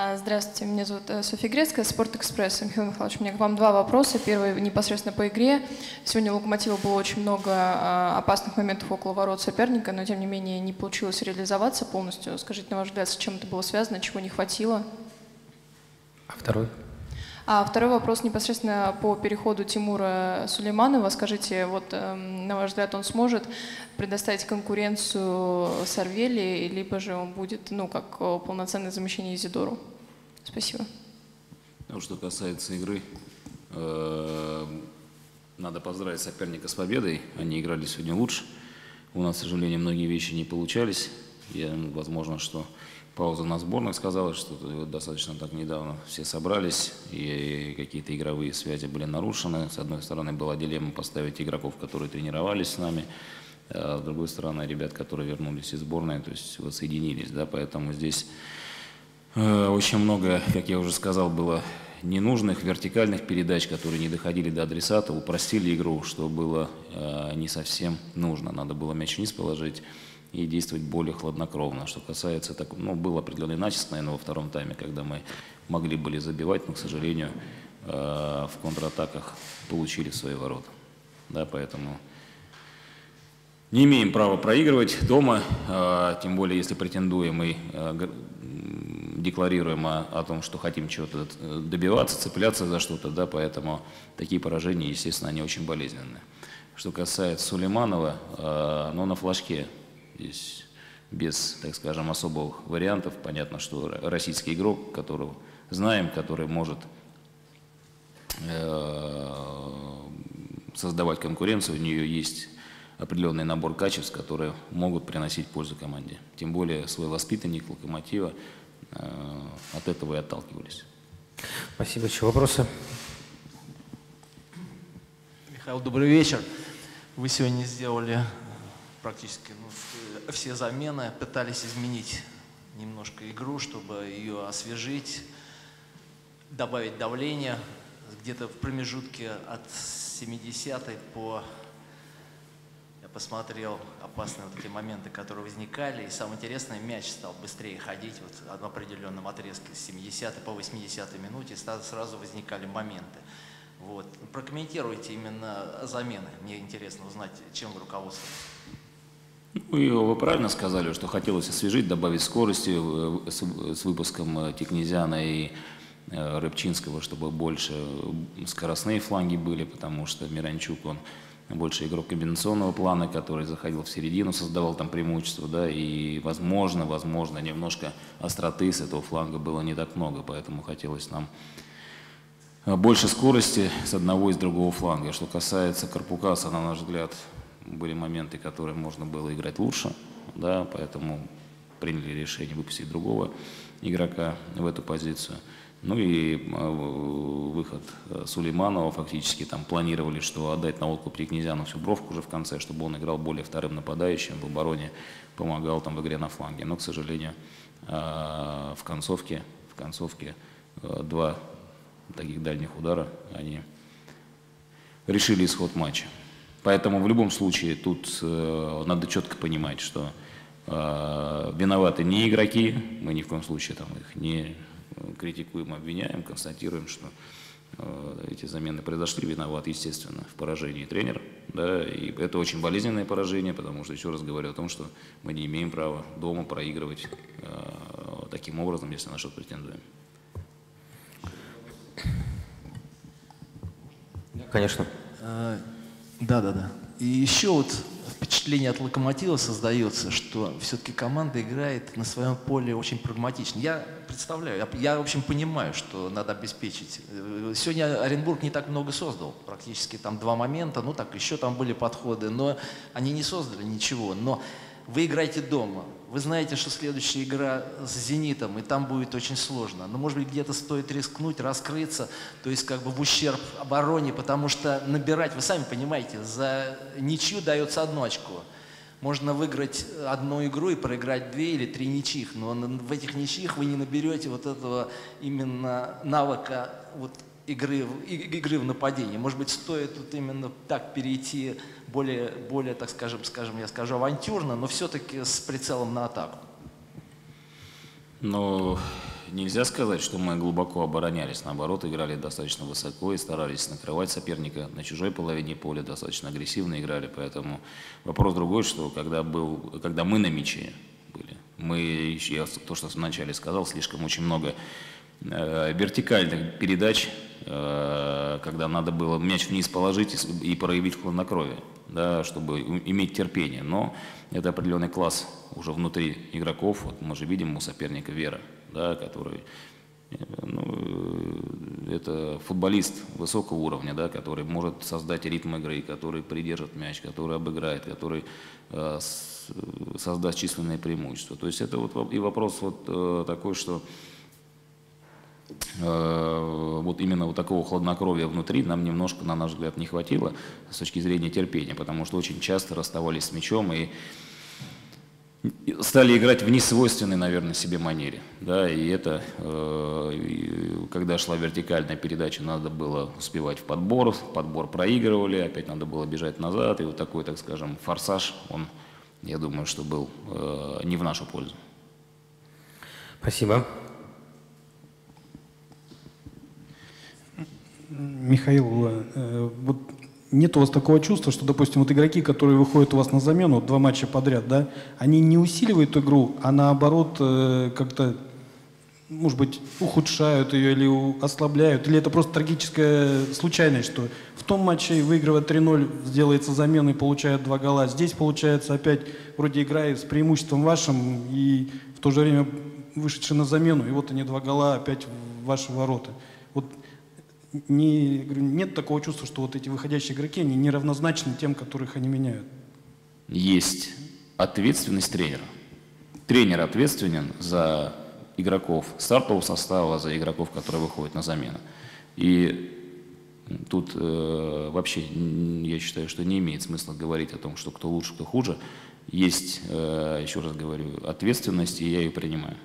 А, Здравствуйте, меня зовут э, Софья Грецкая, Спортэкспресс. Михаил Михайлович, у меня к вам два вопроса. Первый непосредственно по игре. Сегодня у Локомотива было очень много а, опасных моментов около ворот соперника, но тем не менее не получилось реализоваться полностью. Скажите, на ваш взгляд, с чем это было связано, чего не хватило? А второй? А второй вопрос непосредственно по переходу Тимура Сулейманова. Скажите, вот эм, на ваш взгляд, он сможет предоставить конкуренцию Сарвели, либо же он будет, ну, как э, полноценное замещение Изидору? Спасибо. Ну, что касается игры, э, надо поздравить соперника с победой. Они играли сегодня лучше. У нас, к сожалению, многие вещи не получались. Я, возможно, что пауза на сборных сказала, что достаточно так недавно все собрались, и какие-то игровые связи были нарушены. С одной стороны, была дилемма поставить игроков, которые тренировались с нами, а с другой стороны, ребят, которые вернулись из сборной, то есть воссоединились, да, поэтому здесь э, очень много, как я уже сказал, было ненужных вертикальных передач, которые не доходили до адресата, упростили игру, что было э, не совсем нужно. Надо было мяч вниз положить и действовать более хладнокровно. Что касается, так, ну, был определенный натиск, наверное, во втором тайме, когда мы могли были забивать, но, к сожалению, э, в контратаках получили свои ворота. Да, поэтому не имеем права проигрывать дома, э, тем более если претендуем и э, декларируем о, о том, что хотим чего-то э, добиваться, цепляться за что-то, да, поэтому такие поражения, естественно, они очень болезненные. Что касается Сулейманова, э, ну, на флажке здесь без, так скажем, особых вариантов. Понятно, что российский игрок, которого знаем, который может э, создавать конкуренцию, у нее есть определенный набор качеств, которые могут приносить пользу команде. Тем более свой воспитанник «Локомотива» э, от этого и отталкивались. Спасибо. Еще вопросы? Михаил, добрый вечер. Вы сегодня сделали практически ну, все замены, пытались изменить немножко игру, чтобы ее освежить, добавить давление. Где-то в промежутке от 70-й по... Я посмотрел опасные вот эти моменты, которые возникали. И самое интересное, мяч стал быстрее ходить вот в определенном отрезке с 70 по 80 минуте. Сразу возникали моменты. Вот. Прокомментируйте именно замены. Мне интересно узнать, чем вы руководствуетесь. Ну, и вы правильно сказали, что хотелось освежить, добавить скорости э, с, с выпуском э, Тикнезяна и э, Рыбчинского, чтобы больше скоростные фланги были, потому что Миранчук, он больше игрок комбинационного плана, который заходил в середину, создавал там преимущество, да, и возможно, возможно, немножко остроты с этого фланга было не так много, поэтому хотелось нам больше скорости с одного и с другого фланга. Что касается Карпукаса, на наш взгляд, были моменты, которые можно было играть лучше, да, поэтому приняли решение выпустить другого игрока в эту позицию. Ну и э, выход э, Сулейманова фактически там планировали, что отдать на откуп Князяну всю бровку уже в конце, чтобы он играл более вторым нападающим в обороне, помогал там в игре на фланге. Но, к сожалению, э, в концовке, в концовке два таких дальних удара, они решили исход матча. Поэтому в любом случае тут э, надо четко понимать, что э, виноваты не игроки, мы ни в коем случае там их не э, критикуем, обвиняем, констатируем, что э, эти замены произошли, виноват, естественно, в поражении тренер, да, и это очень болезненное поражение, потому что, еще раз говорю о том, что мы не имеем права дома проигрывать э, таким образом, если на что-то претендуем. Конечно. Да, да, да. И еще вот впечатление от локомотива создается, что все-таки команда играет на своем поле очень прагматично. Я представляю, я, я, в общем понимаю, что надо обеспечить. Э, Сегодня Оренбург не так много создал, практически там два момента, ну так еще там были подходы, но они не создали ничего. Но вы играете дома, вы знаете, что следующая игра с «Зенитом», и там будет очень сложно. Но, может быть, где-то стоит рискнуть, раскрыться, то есть как бы в ущерб обороне, потому что набирать, вы сами понимаете, за ничью дается одно очко. Можно выиграть одну игру и проиграть две или три ничьих, но в этих ничьих вы не наберете вот этого именно навыка вот игры, игры в нападении. Может быть, стоит тут именно так перейти более, более, так скажем, скажем, я скажу, авантюрно, но все-таки с прицелом на атаку. Но Нельзя сказать, что мы глубоко оборонялись. Наоборот, играли достаточно высоко и старались накрывать соперника на чужой половине поля, достаточно агрессивно играли. Поэтому вопрос другой, что когда, был, когда мы на мяче были, мы, я то, что вначале сказал, слишком очень много вертикальных передач, э, когда надо было мяч вниз положить и, проявить хладнокровие, да, чтобы иметь терпение. Но это определенный класс уже внутри игроков. Вот мы же видим у соперника Вера, да, который э, ну, э, это футболист высокого уровня, да, который может создать ритм игры, который придержит мяч, который обыграет, который э, создаст численное преимущество. То есть это вот и вопрос вот э, такой, что э, вот именно вот такого хладнокровия внутри нам немножко, на наш взгляд, не хватило с точки зрения терпения, потому что очень часто расставались с мячом и стали играть в несвойственной, наверное, себе манере. Да, и это, э, когда шла вертикальная передача, надо было успевать в подбор, подбор проигрывали, опять надо было бежать назад, и вот такой, так скажем, форсаж, он, я думаю, что был э, не в нашу пользу. Спасибо. Михаил, э, вот нет у вас такого чувства, что, допустим, вот игроки, которые выходят у вас на замену, два матча подряд, да, они не усиливают игру, а наоборот э, как-то, может быть, ухудшают ее или ослабляют, или это просто трагическая случайность, что в том матче, выигрывая 3-0, сделается замена и получает два гола, здесь, получается, опять вроде играет с преимуществом вашим и в то же время вышедший на замену, и вот они два гола опять в ваши ворота. Вот не, нет такого чувства, что вот эти выходящие игроки, они неравнозначны тем, которых они меняют. Есть ответственность тренера. Тренер ответственен за игроков стартового состава, за игроков, которые выходят на замену. И тут э, вообще я считаю, что не имеет смысла говорить о том, что кто лучше, кто хуже. Есть, э, еще раз говорю, ответственность, и я ее принимаю.